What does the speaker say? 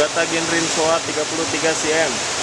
Sugata Genrin Soa 33 cm